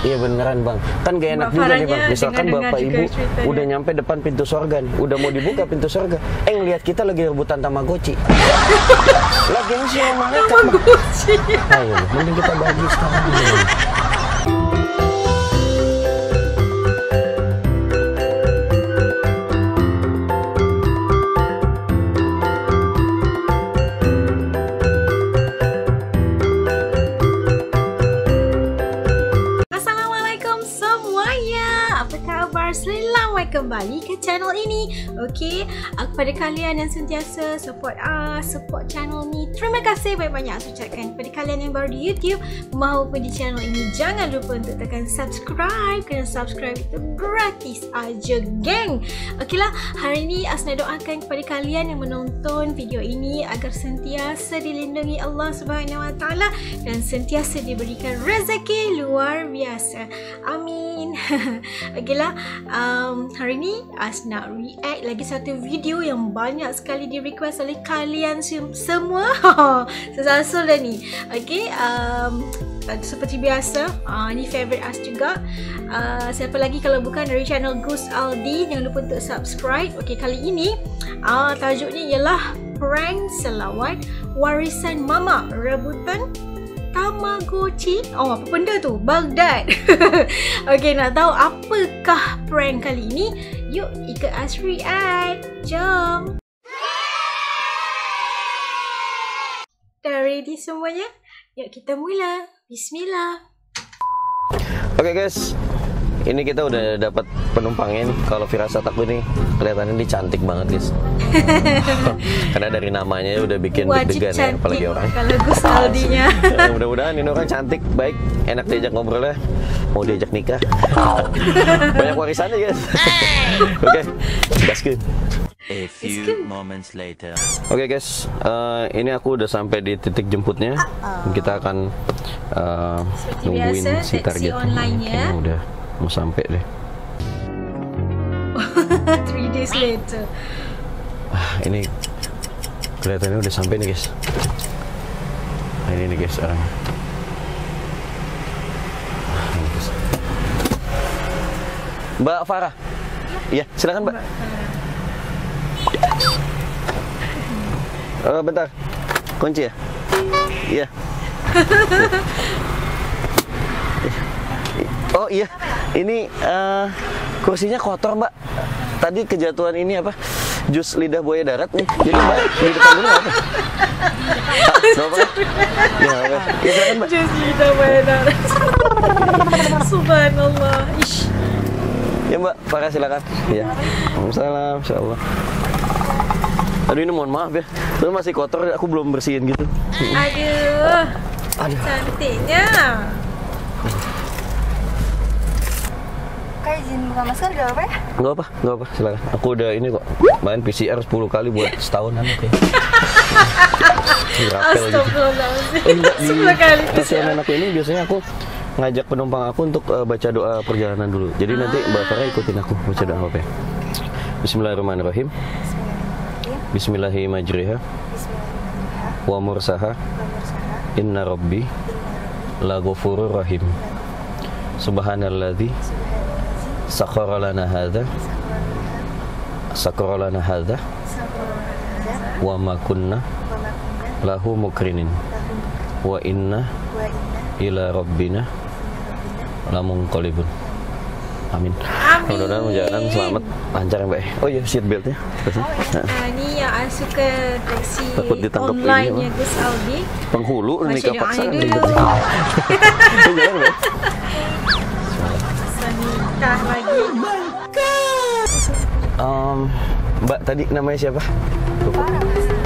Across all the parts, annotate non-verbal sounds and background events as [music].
Iya beneran bang, kan gak enak Mbak juga nih bang. Misalkan bapak ibu ceritanya. udah nyampe depan pintu sorga nih, udah mau dibuka pintu sorga, eh ngeliat kita lagi rebutan tamagotchi. [laughs] lagi yang sih malaikat bang. Ayo, mending kita bagi sekarang. Kembali ke channel ini Okey, kepada kalian yang sentiasa support us, support channel ni Terima kasih banyak-banyak saya ucapkan kepada kalian yang baru di YouTube maupun di channel ini Jangan lupa untuk tekan subscribe Kerana subscribe itu gratis aja geng Okeylah, hari ini Asna doakan kepada kalian yang menonton video ini Agar sentiasa dilindungi Allah Subhanahu Wa Taala dan sentiasa diberikan rezeki luar biasa. Amin. [laughs] Okeylah, um, hari ni Asna react lagi satu video yang banyak sekali di request oleh kalian sem- semua. [laughs] Sesasul dah ni. Okey, um, seperti biasa, uh, ni favorite As juga. Uh, siapa lagi kalau bukan dari channel Gus Aldi, jangan lupa untuk subscribe. Okey, kali ini uh, tajuknya ialah prank selawat warisan mama rebutan Tamagotchi? Oh apa benda tu? Baghdad. [laughs] Okay nak tahu apakah prank kali ini? Yuk ikut us react Jom. Dah ready semuanya? Yuk kita mula. Bismillah. Oke guys, ini kita udah dapat penumpangnya nih. Kalau firasat aku nih kelihatannya ini cantik banget guys. [laughs] Karena dari namanya udah bikin Wajib deg-degan ya, cantik apalagi orang. Kalau Gus [laughs] Aldinya Ya, mudah-mudahan ini orang cantik, baik, enak diajak ngobrolnya, mau diajak nikah. [laughs] Banyak warisannya guys. Oke, gaskeun. A few moments later. Oke guys, eh, ini aku udah sampai di titik jemputnya. Kita akan Seperti nungguin biasa, si taksi target. online ya. Kayaknya udah mau sampai deh. [laughs] 3 days later Ah, ini kelihatannya udah sampai nih guys. Nah, ini nih guys orang. Ah. Mbak Farah. Iya, silakan Mbak. Eh, bentar. Kunci ya? Iya. [laughs] Oh iya, ini eh, kursinya kotor mbak. Tadi kejatuhan ini apa? Jus lidah buaya darat nih. Jadi mbak di depan dulu apa? Ya? Ya silakan mbak. Just lidah bayar [laughs] Subhanallah Ish Ya mbak, Farah silakan. Iya. Waalaikumsalam, insyaallah. Aduh ini mohon maaf ya, itu masih kotor, aku belum bersihin gitu. Aduh Aduh. Cantiknya Kak izin buka masker gak apa ya? Nggak apa, nggak apa, silakan. Aku udah ini kok, main PCR 10 kali buat setahun anak. Dirapel gitu. Astagfirullahaladzim Enggak di Sebelah kali stasiun anakku ini biasanya aku ngajak penumpang aku untuk eh, baca doa perjalanan dulu. Jadi nanti Mbak Farah ikutin aku baca doa apa ya. Bismillahirrahmanirrahim. Bismillahirrahmanirrahim. Wa mursaha inna rabbi la ghafurur rahim. Subhanalladzi sakhara lana hadza sakhara lana hadza wa ma kunna lahu mukrinin. Wa inna ila rabbina lamunqalibun. Amin. Mudah-mudahan perjalanan selamat lancar ya mbak. Ya. oh iya seat beltnya. Nah, Ah, ni yang I suka taksi Takut ditangkap online ini, nya Gus Aldi. Penghulu nikah doa paksa Mbak. [laughs] [laughs] Nikah lagi. Em, mbak tadi namanya siapa? Lupa.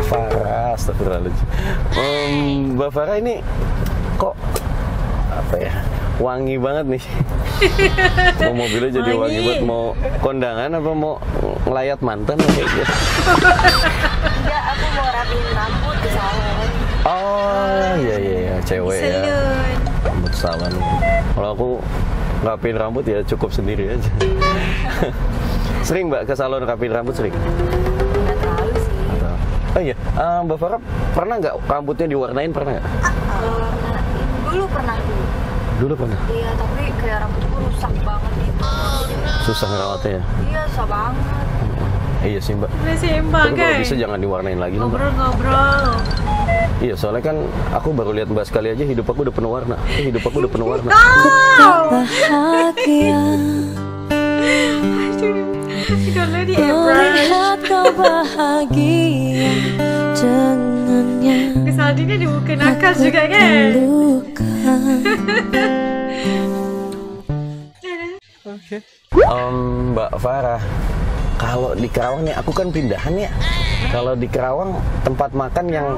Farah. Astagfirullahaladzim. Em, mbak Farah ini kok apa ya wangi banget nih. Mau mobilnya jadi wangi, Wangi. banget. Mau kondangan apa mau ngelayat mantan apa kayak gitu? Enggak, aku mau rapiin rambut ke salon. Oh iya iya iya. Cewek ya. Rambut salon. Kalau aku rapiin rambut ya cukup sendiri aja [laughs] sering mbak ke salon rapiin rambut sering Enggak terlalu sih Atau- oh iya eh, mbak Farah pernah nggak rambutnya diwarnain pernah nggak Eh, Dulu pernah dulu Dulu pernah. Iya, tapi kayak rambutku rusak banget gitu. Susah ngerawatnya ya. Iya, susah banget. Iya sih mbak. Boleh seimbang Tapi kalau kan? bisa jangan diwarnain lagi. Ngobrol-ngobrol. Iya soalnya kan aku baru lihat mbak sekali aja hidup aku udah penuh warna. Eh, hidup aku udah penuh warna. Bahagia melihat kau bahagia dengannya Kesaldinya di muka nakal juga kan? luka Em, mbak Farah, kalau di Kerawang nih aku kan pindahan ya. Kalau di Kerawang tempat makan yang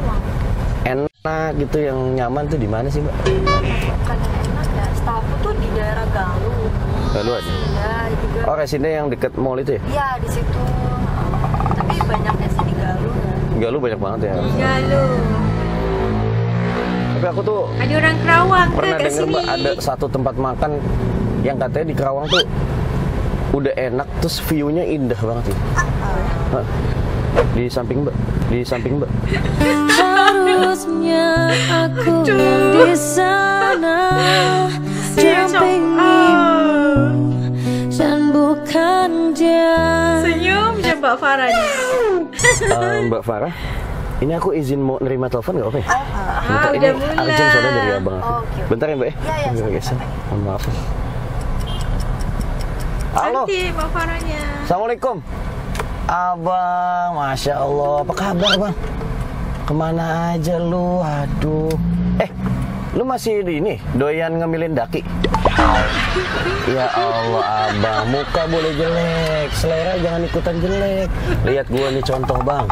enak gitu yang nyaman tuh di mana sih mbak? Makan yang enak ya. Setahu tuh di daerah Galuh. Lalu ada. Iya, juga. Oh resinnya yang deket mall itu ya? Iya, di situ. Tapi banyaknya sih di Galuh ya. Lu banyak banget ya. Galuh. Tapi aku tuh Ada orang Kerawang ke pernah mbak ada satu tempat makan yang katanya di Kerawang tuh udah enak terus view-nya indah banget sih. Hah? Di samping mbak, di samping mbak. harusnya aku di sana ah. dan bukan dia Senyum Mbak Farah. Eh, mbak Farah, ini aku izin mau nerima telepon nggak apa ya? Ah, ini udah mulai. Arjun soalnya dari abang aku. Oh, oke. Bentar ya mbak ya? Iya, iya, Bentar, maaf. Halo, Cantik Mbak Farahnya. Assalamualaikum. Abang, Masya Allah. Apa kabar bang? Ke mana aja lu? Aduh. Eh, lu masih di ini? Doyan ngemilin daki? Ya Allah abang, muka boleh jelek, selera jangan ikutan jelek. Lihat gua nih contoh bang.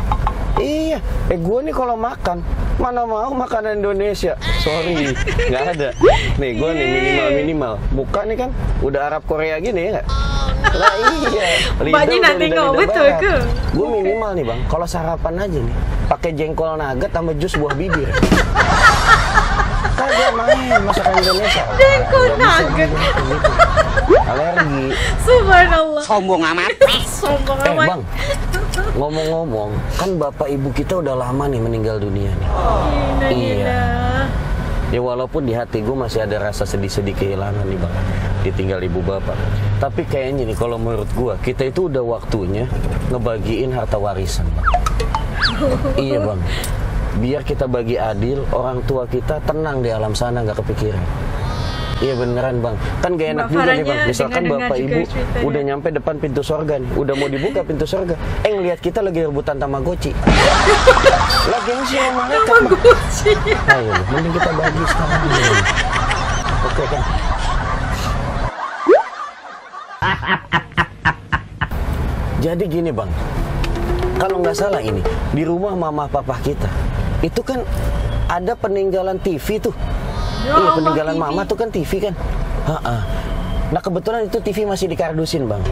Iya, eh gua nih kalau makan mana mau makanan Indonesia. Sorry, nggak ada. Nih gua nih minimal minimal. Muka nih kan udah Arab Korea gini ya nggak? Lah iya. Mbaknya nak tengok, betul ke? Gue minimal nih bang. Kalau sarapan aja nih, pakai jengkol nugget sama jus buah bibir. Kagak main masakan Indonesia. Jengkol Nggak bisa nugget. gua gitu. Alergi. Subhanallah. Sombong amat. Sombong Eh amat. bang, ngomong-ngomong, kan bapak ibu kita udah lama nih meninggal dunia nih. Gila, Iya. Ya walaupun di hati gue masih ada rasa sedih-sedih kehilangan nih bang, ditinggal ibu bapak. Tapi kayaknya nih kalau menurut gue, kita itu udah waktunya ngebagiin harta warisan bang. iya bang, biar kita bagi adil, orang tua kita tenang di alam sana nggak kepikiran. Iya beneran bang, kan gak enak Mbak juga nih bang. Misalkan bapak ibu ceritanya. udah nyampe depan pintu sorga nih, udah mau dibuka pintu sorga, eh ngeliat kita lagi rebutan tamagotchi. [laughs] lagi sih malaikat. Gucci. Ayo, mending kita bagi sekarang. Oke kan? Jadi gini bang, kalau nggak salah ini di rumah mama papa kita itu kan ada peninggalan TV tuh. Ya peninggalan TV. mama tuh kan TV kan. Ha-ha. Nah kebetulan itu TV masih dikardusin bang.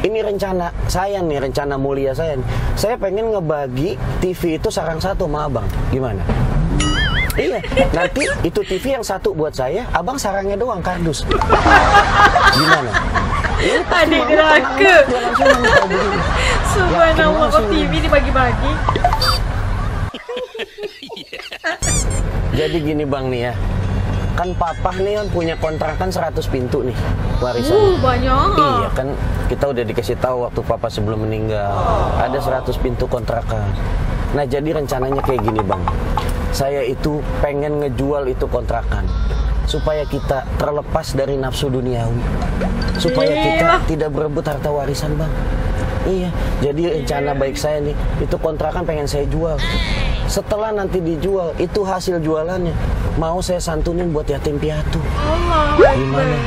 Ini rencana saya nih, rencana mulia saya. nih. Saya pengen ngebagi TV itu sarang satu sama abang. Gimana? Iya, nanti itu TV yang satu buat saya, abang sarangnya doang kardus. Gimana? Ini pasti Adik neraka. Subhanallah. langsung. Oh, TV dibagi-bagi. Jadi gini bang nih ya, kan papa nih kan punya kontrakan 100 pintu nih warisan. Uh, banyak. Iya kan kita udah dikasih tahu waktu papa sebelum meninggal ada 100 pintu kontrakan. Nah jadi rencananya kayak gini bang, saya itu pengen ngejual itu kontrakan supaya kita terlepas dari nafsu duniawi, supaya kita Iya. tidak berebut harta warisan bang. Iya, jadi rencana baik saya nih itu kontrakan pengen saya jual. Setelah nanti dijual itu hasil jualannya mau saya santunin buat yatim piatu. Allah. Gimana?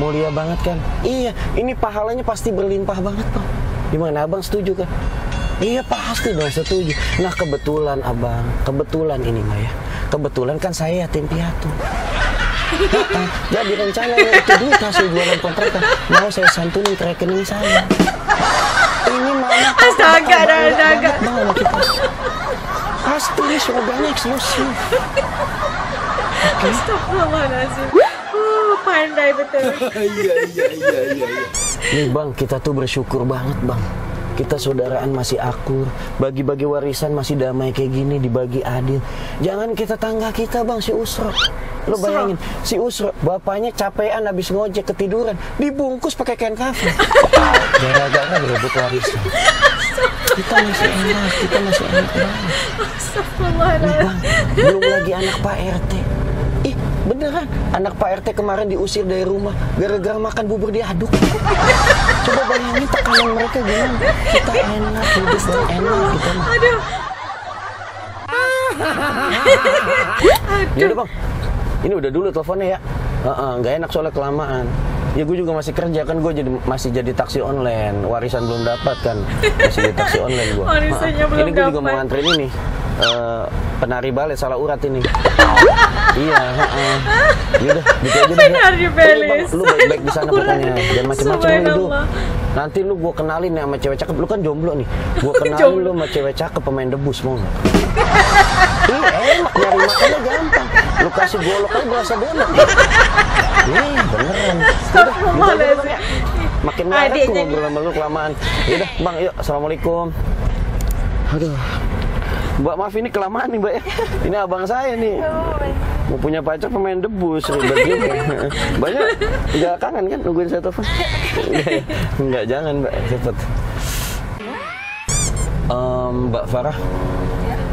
Mulia banget kan? Iya, ini pahalanya pasti berlimpah banget, Bang. Gimana, Abang setuju kan? Iya, pasti dong setuju. Nah, kebetulan, Abang. Kebetulan ini, Maya. Kebetulan kan saya yatim piatu. Jadi rencananya itu duit hasil jualan kontrakan mau saya santunin ke rekening saya. Ini mana? Astaga, astaga. Pasti ini surganya eksklusif. Astagfirullahaladzim. Uh, pandai betul. [laughs] Nih bang, kita tuh bersyukur banget bang. Kita saudaraan masih akur, bagi-bagi warisan masih damai kayak gini, dibagi adil. Jangan kita tangga kita bang si Usro. Lo bayangin, si Usro bapaknya capean habis ngojek ketiduran, dibungkus pakai kain kafan. Gara-gara berebut warisan. Kita masih enak, kita masih enak banget. Bang, belum lagi anak Pak RT. Ih, beneran. Anak Pak RT kemarin diusir dari rumah gara-gara makan bubur diaduk. Coba bayangin tekanan mereka gimana. Kita enak, hidup dan enak kita mah. Aduh. Ya udah bang, ini udah dulu teleponnya ya. Heeh, nggak enak soalnya kelamaan. Ya gue juga masih kerja kan gue jadi masih jadi taksi online warisan belum dapat kan masih jadi taksi online gue. Warisannya belum Ini gue juga mau nganterin ini eh, penari balet salah urat ini. Iya. heeh. Yaudah, gitu aja ya. Iya, Bang, Lu baik-baik di sana pokoknya. Jangan macam-macam lu. Nanti lu gue kenalin ya sama cewek cakep. Lu kan jomblo nih. Gue kenalin Jomblo. lu sama cewek cakep pemain debus mau nggak? Iya enak nyari makannya gampang. Lu kasih golok aja berasa donat. Nih beneran. Udah, gitu aja ya. Makin marah aku ngobrol sama lu kelamaan. Yaudah bang, yuk. Assalamualaikum. Aduh. Mbak maaf ini kelamaan nih mbak ya. Ini abang saya nih. Mau punya pacar pemain debus ribet juga. Banyak nggak kangen kan nungguin saya telepon? Nggak ya? Nggak jangan mbak cepet. Em, mbak Farah,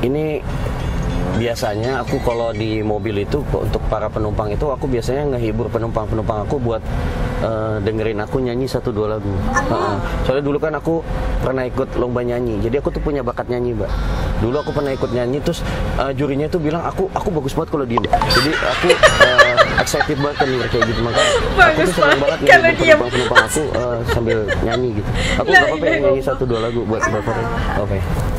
ini biasanya aku kalau di mobil itu untuk para penumpang itu aku biasanya ngehibur penumpang-penumpang aku buat eh, dengerin aku nyanyi satu dua lagu. Heeh. Soalnya dulu kan aku pernah ikut lomba nyanyi, jadi aku tuh punya bakat nyanyi, mbak. Dulu aku pernah ikut nyanyi, terus eh, jurinya tuh bilang aku aku bagus banget kalau diem. Jadi aku eh, excited banget kan kayak gitu makanya aku tuh senang banget kalau ngehibur diem. penumpang-penumpang aku eh, sambil nyanyi gitu. Aku nggak apa-apa ya ilaha nyanyi illallah. satu dua lagu buat Farah. Oke. Itu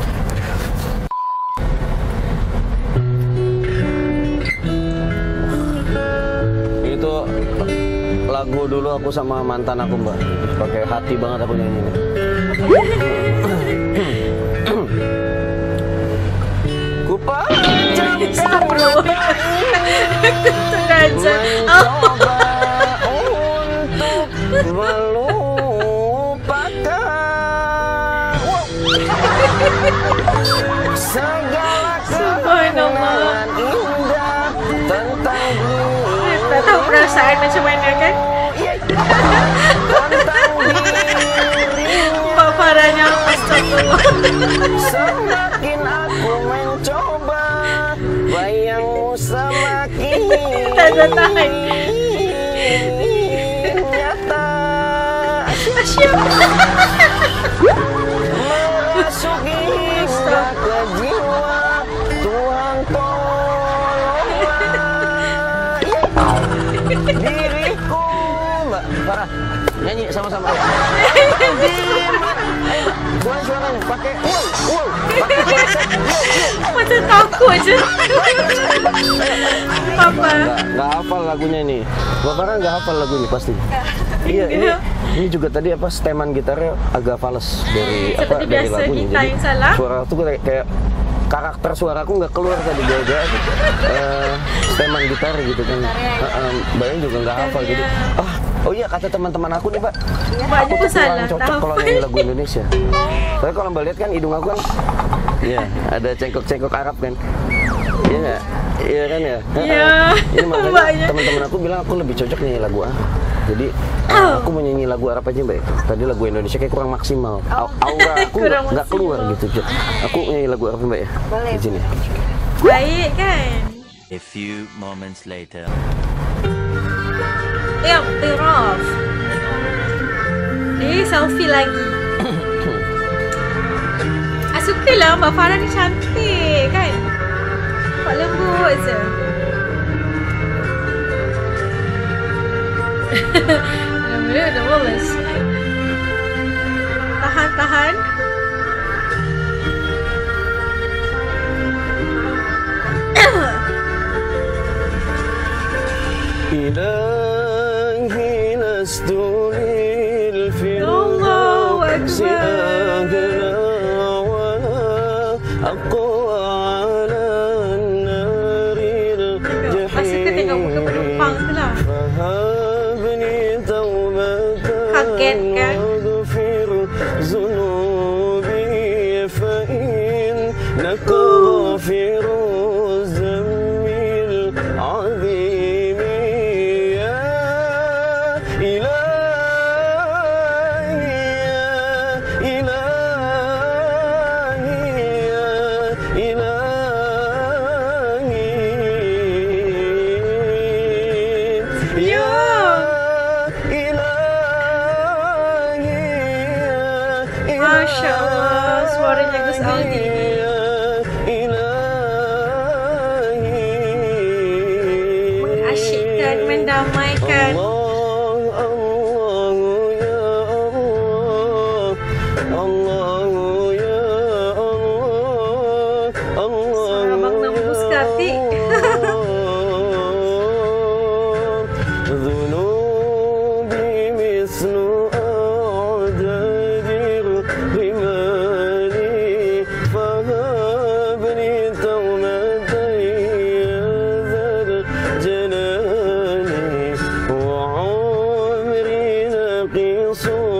dulu aku sama mantan aku mbak pakai hati banget aku nyanyi ini. Ku pejamkan mata Sengaja. mencoba untuk melupakan. [laughs] perasaan macam mana kan? Farahnya astagfirullah. Semakin aku mencoba Bayangmu semakin Tak ada tahan. Nyata Asyik. Nyanyi sama-sama [laughs] Buang suaranya Pakai wow wow Macam takut je. Apa? Nggak, nggak hafal lagunya ini. Bapak kan nggak hafal lagu ini pasti. Iya, ini ini juga tadi apa steman gitarnya agak fals dari apa dari lagunya. salah. suara tuh kayak, kayak karakter suaraku nggak keluar tadi gara-gara eh, steman gitar gitu kan. Heeh, Bayang juga nggak hafal jadi. Ah, oh iya kata teman-teman aku nih, Pak. Mbaknya Aku pun tuh kurang salah. cocok kalau nyanyi lagu Indonesia. Tapi kalau mbak lihat kan hidung aku kan, iya ada cengkok-cengkok Arab kan. Iya nggak? Iya kan ya? Iya. Ini [laughs] makanya teman-teman aku bilang aku lebih cocok nyanyi lagu Arab. Jadi Oh. [clears throat] uh, aku mau nyanyi lagu Arab aja mbak. Tadi lagu Indonesia kayak kurang maksimal. Au- Aura [laughs] aku Oh. Nggak keluar gitu. Aku nyanyi lagu Arab mbak ya. Boleh. Di sini. Baik kan? A few moments later. Iktiraf Eh, selfie lagi Ah, sukalah Mbak Farah ni cantik kan Nampak lembut je Tahan, tahan Bila Masya Allah, suaranya Gus Aldi. Mengasyikkan, mendamaikan. eu sou.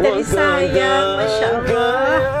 dari sayang Masya Allah.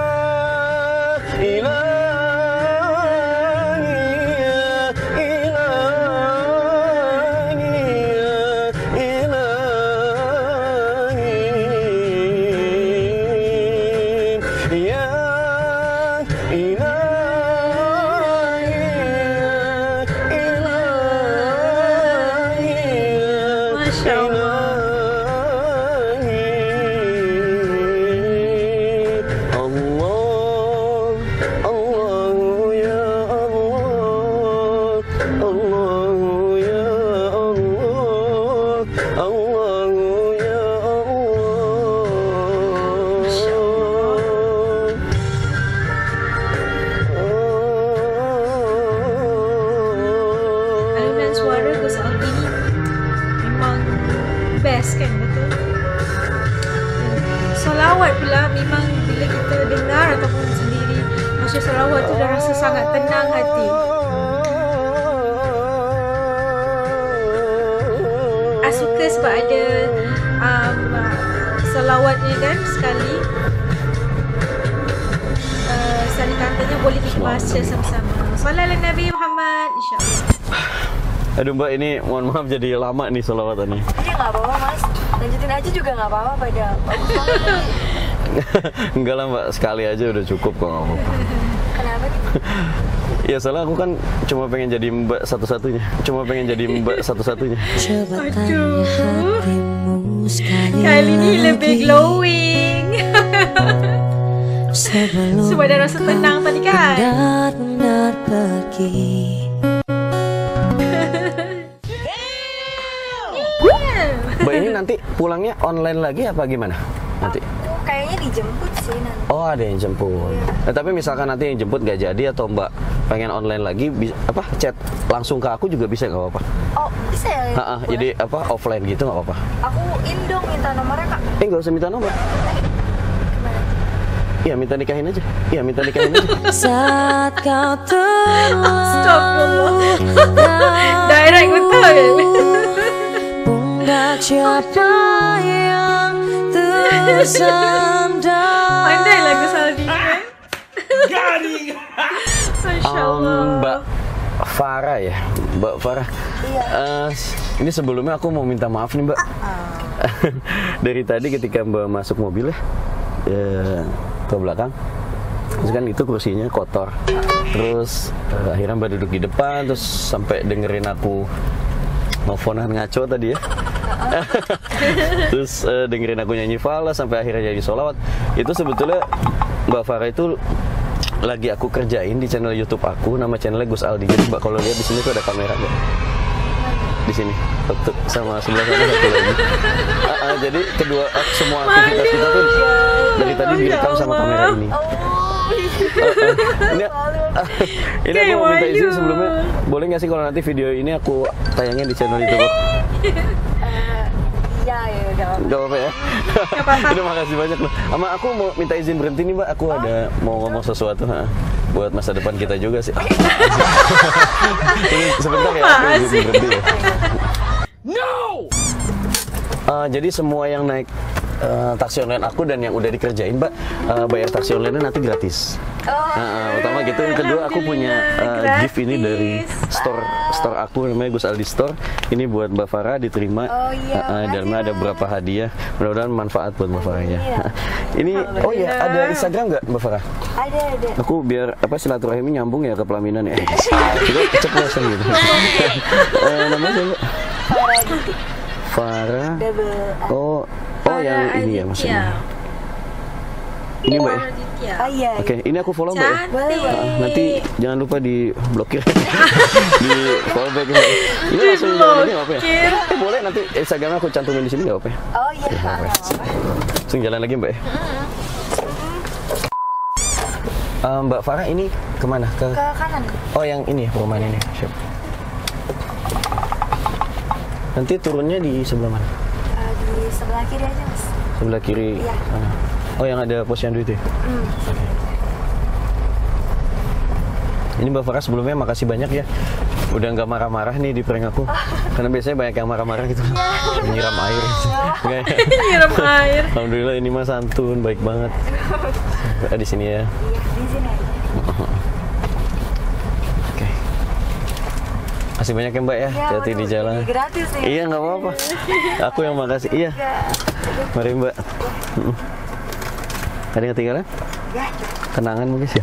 Aduh mbak ini mohon maaf jadi lama nih selawatannya Iya nggak apa-apa mas. Lanjutin aja juga nggak apa-apa pada. [laughs] Enggak lah mbak sekali aja udah cukup kok nggak apa-apa Kenapa gitu? [laughs] Ya soalnya aku kan cuma pengen jadi mbak satu-satunya Cuma pengen jadi mbak satu-satunya Coba tanya Aduh. hatimu sekali Kali ni lebih glowing. [laughs] Sebelum Sebab dah rasa tenang tadi kan? Benar-benar pergi Mbak ini nanti pulangnya online lagi apa gimana? Nanti Aku kayaknya dijemput sih nanti. Oh ada yang jemput. Nah, tapi misalkan nanti yang jemput gak jadi atau Mbak pengen online lagi, bi- apa chat langsung ke aku juga bisa nggak apa-apa. Oh bisa ya? Ha-ha, Boleh. jadi apa offline gitu nggak apa-apa. Aku in dong minta nomornya kak. Eh nggak usah minta nomor. Iya minta nikahin aja. Iya minta nikahin aja. [laughs] Saat kau Astagfirullah. [laughs] terlalu Direct betul. [laughs] Pundak siapa yang tersandar Pandai lagu Saldi kan? Masya Um, Allah. Mbak Farah ya, Mbak Farah. Eh, ini sebelumnya aku mau minta maaf nih Mbak. [laughs] Dari tadi ketika Mbak masuk mobil ya, eh, ke belakang, terus kan itu kursinya kotor. Terus eh, akhirnya Mbak duduk di depan, terus sampai dengerin aku nelfonan ngaco tadi ya. [laughs] terus eh, dengerin aku nyanyi falas sampai akhirnya jadi solawat. Itu sebetulnya Mbak Farah itu lagi aku kerjain di channel YouTube aku nama channelnya Gus Aldi. Jadi mbak kalau lihat di sini tuh ada kamera mbak. Di sini satu sama sebelah sana satu lagi. Ah, ah, jadi kedua ah, semua aktivitas kita tuh dari tadi direkam sama kamera ini. Ah, ah. ini ah, [laughs] ini aku mau minta izin sebelumnya. Boleh nggak sih kalau nanti video ini aku tayangin di channel YouTube [laughs] aku? Iya, ya. Gak apa-apa [laughs] makasih banyak loh. Sama aku mau minta izin berhenti nih mbak. Aku ada mau ngomong sesuatu. ha. Buat masa depan kita juga sih. [laughs] Ini sebentar ya. Aku izin berhenti ya. No. [laughs] jadi semua yang naik eh, taksi online aku dan yang udah dikerjain mbak eh, bayar taksi online nanti gratis. Nah, utama gitu. Yang kedua aku punya Alhamdulillah, gift ini dari store store aku namanya Gus Aldi Store. Ini buat Mbak Farah diterima. Oh, iya, eh, dalamnya ada beberapa hadiah. Mudah-mudahan manfaat buat Mbak Farah ya. Iya. [laughs] ini oh ya ada Instagram nggak Mbak Farah? Ada, ada. Aku biar apa silaturahmi nyambung ya ke pelaminan ya. [laughs] Juga keceplosan gitu. [laughs] Eh, namanya siapa? Farah. Farah. A. Oh, yang ini ya maksudnya. Ini Mbak ya. Oh iya. Oke, ini aku follow Mbak ya. Cantik. Ah, nanti jangan lupa di blokir [laughs] di follow back Mbak. Ini langsung jalan apa ya? Diblokir. Eh, boleh nanti Instagramnya aku cantumin di sini nggak apa ya? Oh iya, apa-apa. Langsung jalan lagi Mbak ya. Eh, Mbak Farah ini ke mana? Ke Ke kanan. Oh yang ini ya perumahan ini. Siap. Nanti turunnya di sebelah mana? Sebelah kiri aja, Mas. Sebelah kiri. Iya. mana? Oh yang ada posyandu itu ya? Hmm. Ini Mbak Farah sebelumnya makasih banyak ya. Udah nggak marah-marah nih di prank aku. [laughs] Karena biasanya banyak yang marah-marah gitu. Menyiram air. [laughs] Ya? Nyiram air. Alhamdulillah ini mah santun, baik banget. [laughs] Di sini ya. Iya, di sini aja. Oke. Kasih banyak ya Mbak ya. Ya, Hati-hati di jalan. Gratis nih. Iya nggak apa-apa. [laughs] Aku yang makasih. Iya. Mari Mbak. Mm-mm. Ada yang ketinggalan? Ya, Kenangan mungkin sih.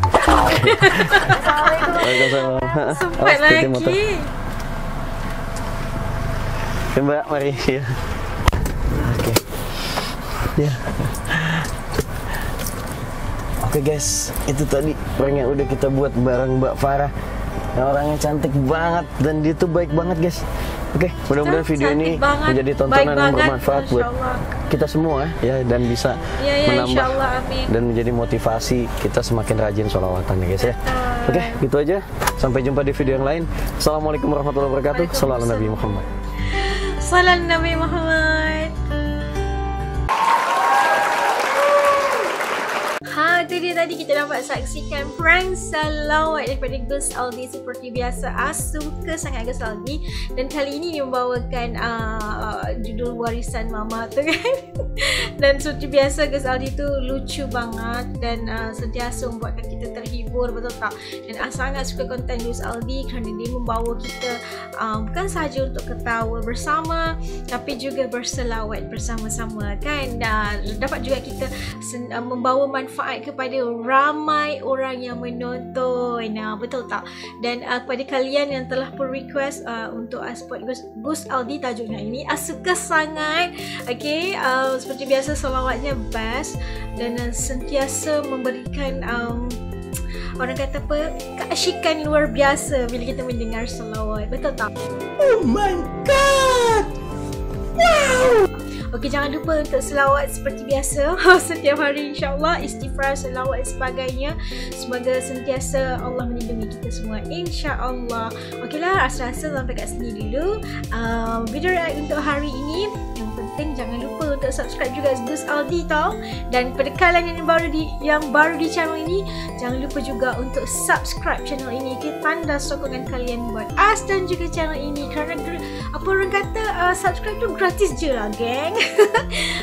Waalaikumsalam. Sempat Awas, titip motor. lagi. Oke Mbak, mari ya. Oke. Ya. Oke guys, itu tadi prank yang udah kita buat bareng Mbak Farah. Orangnya cantik banget dan dia tuh baik banget guys. Oke, mudah-mudahan video ini banget, menjadi tontonan yang banget, bermanfaat buat kita semua ya dan bisa Iya, iya, menambah Allah, amin. dan menjadi motivasi kita semakin rajin sholawatan ya guys ya. Oke, gitu aja. Sampai jumpa di video yang lain. Assalamualaikum warahmatullahi wabarakatuh. Salam Nabi Muhammad. Salam Nabi Muhammad. Itu dia tadi kita dapat saksikan prank salawat daripada Gus Aldi seperti biasa. Ah, suka sangat Gus Aldi dan kali ini dia membawakan uh, judul warisan mama tu kan. [laughs] [laughs] dan seperti biasa Gus Aldi tu lucu banget dan uh, sentiasa membuatkan kita terhibur betul tak? Dan ah, sangat suka konten Gus Aldi kerana dia membawa kita uh, bukan sahaja untuk ketawa bersama tapi juga berselawat bersama-sama kan? Dan dapat juga kita sen- uh, membawa manfaat kepada ramai orang yang menonton. Nah, betul tak? Dan uh, kepada kalian yang telah per request uh, untuk uh, support Gus, Gus Aldi tajuknya ini uh, suka sangat. Okay uh, seperti biasa selawatnya best dan uh, sentiasa memberikan um, orang kata apa keasyikan luar biasa bila kita mendengar selawat. Betul tak Okey jangan lupa untuk selawat seperti biasa. [laughs] Setiap hari insyaAllah istighfar, selawat sebagainya. Semoga sentiasa Allah melindungi kita semua insyaAllah. Okeylah rasa-rasa sampai kat sini dulu. Um, video react untuk hari ini yang penting jangan lupa untuk subscribe juga Gus Aldi tau. Dan pada kalian yang baru di yang baru di channel ini jangan lupa juga untuk subscribe channel ini. Okay? tanda sokongan kalian buat us dan juga channel ini. Kerana apa orang kata uh, subscribe tu gratis je lah geng. [laughs]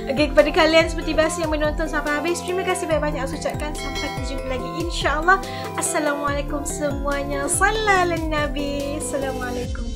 Okay, kepada kalian seperti biasa yang menonton sampai habis terima kasih banyak-banyak saya ucapkan. Sampai berjumpa lagi insyaAllah Assalamualaikum semuanya. Sallallahu Nabi. Assalamualaikum